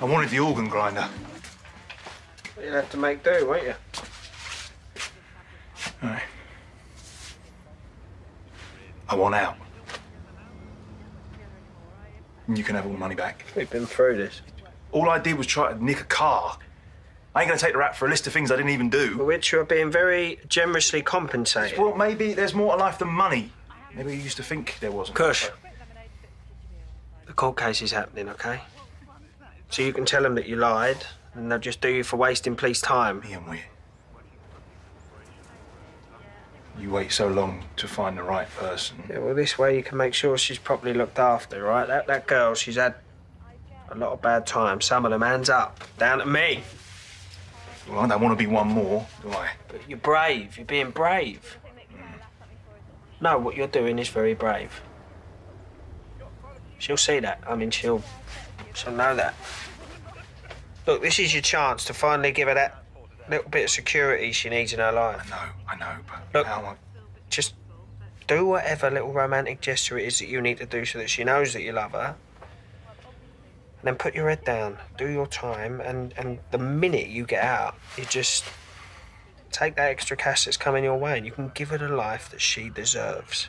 I wanted the organ grinder. You'll have to make do, won't you? Right. I want out. And you can have all the money back. We've been through this. All I did was try to nick a car. I ain't gonna take the rap for a list of things I didn't even For do. which you're being very generously compensated. Well, maybe there's more to life than money. Maybe you used to think there wasn't. Kush, the court case is happening, okay? So you can tell them that you lied, and they'll just do you for wasting police time. Ian, we. You wait so long to find the right person. Yeah, well, this way you can make sure she's properly looked after, right? That that girl, she's had a lot of bad times. Some of them hands up, down to me. Well, I don't want to be one more, do I? But you're brave. You're being brave. Mm. No, what you're doing is very brave. She'll see that. I mean, she'll she'll know that. Look, this is your chance to finally give her that little bit of security she needs in her life. I know, I know, but Look, now I... just do whatever little romantic gesture it is that you need to do so that she knows that you love her. And then put your head down, do your time, and, and the minute you get out, you just take that extra cash that's coming your way and you can give her the life that she deserves.